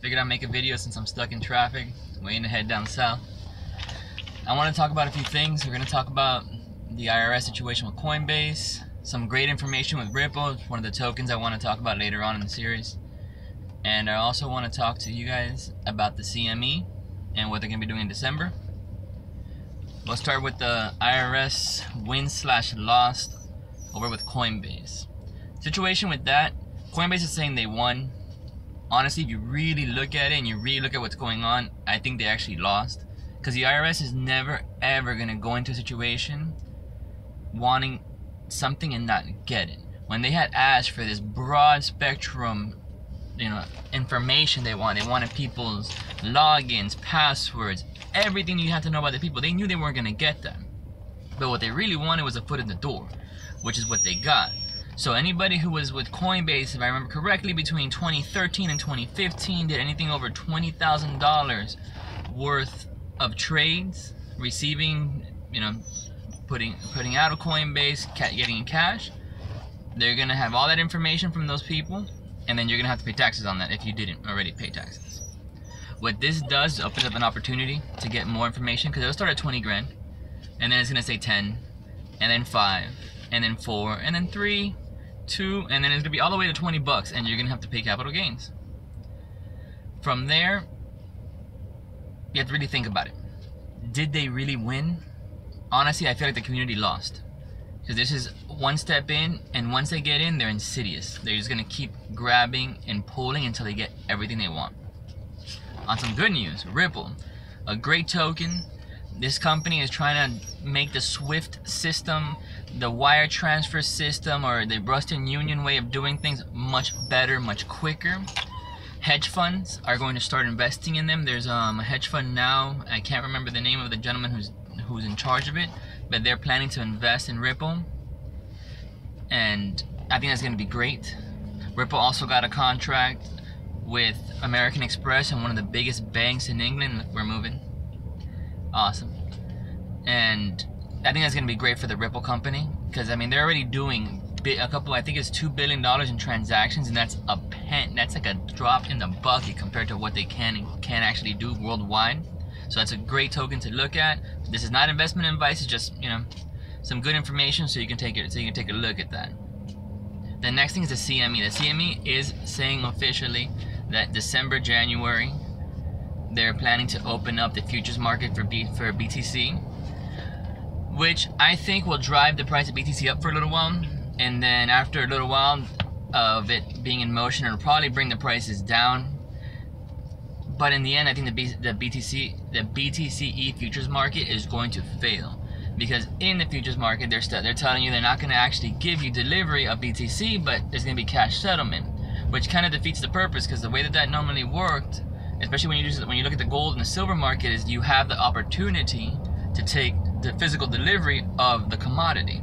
Figured I'd make a video since I'm stuck in traffic, waiting to head down south. I want to talk about a few things. We're going to talk about the IRS situation with Coinbase, some great information with Ripple, one of the tokens I want to talk about later on in the series. And I also want to talk to you guys about the CME and what they're going to be doing in December. We'll start with the IRS win slash lost over with Coinbase. Situation with that, Coinbase is saying they won. Honestly, if you really look at it and you really look at what's going on, I think they actually lost. Because the IRS is never ever going to go into a situation wanting something and not get it. When they had asked for this broad spectrum you know information they want. They wanted people's logins, passwords, everything you had to know about the people. They knew they weren't gonna get them. But what they really wanted was a foot in the door, which is what they got. So anybody who was with Coinbase, if I remember correctly, between 2013 and 2015 did anything over $20,000 worth of trades, receiving, you know, putting putting out of Coinbase, getting in cash. They're gonna have all that information from those people and then you're gonna have to pay taxes on that if you didn't already pay taxes. What this does is opens up an opportunity to get more information because it'll start at 20 grand, and then it's gonna say 10, and then five, and then four, and then three, two, and then it's gonna be all the way to 20 bucks, and you're gonna have to pay capital gains. From there, you have to really think about it. Did they really win? Honestly, I feel like the community lost. Because this is one step in, and once they get in, they're insidious. They're just gonna keep grabbing and pulling until they get everything they want. On some good news, Ripple, a great token. This company is trying to make the SWIFT system, the wire transfer system, or the Western Union way of doing things much better, much quicker. Hedge funds are going to start investing in them. There's um, a hedge fund now. I can't remember the name of the gentleman who's who's in charge of it, but they're planning to invest in Ripple. And I think that's going to be great. Ripple also got a contract with American Express and one of the biggest banks in England. We're moving. Awesome. And I think that's going to be great for the Ripple company because I mean they're already doing a couple. I think it's two billion dollars in transactions, and that's a pen. That's like a drop in the bucket compared to what they can and can actually do worldwide. So that's a great token to look at. This is not investment advice, it's just, you know, some good information so you can take it so you can take a look at that. The next thing is the CME. The CME is saying officially that December, January, they're planning to open up the futures market for B, for BTC, which I think will drive the price of BTC up for a little while, and then after a little while of it being in motion, it'll probably bring the prices down. But in the end, I think the, B, the BTC, the BTCE futures market is going to fail. Because in the futures market, they're they they're telling you they're not going to actually give you delivery of BTC, but there's going to be cash settlement, which kind of defeats the purpose because the way that that normally worked, especially when you use, when you look at the gold and the silver market, is you have the opportunity to take the physical delivery of the commodity.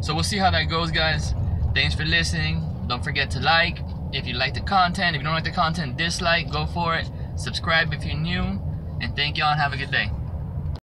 So we'll see how that goes, guys. Thanks for listening. Don't forget to like if you like the content. If you don't like the content, dislike. Go for it. Subscribe if you're new. And thank y'all and have a good day.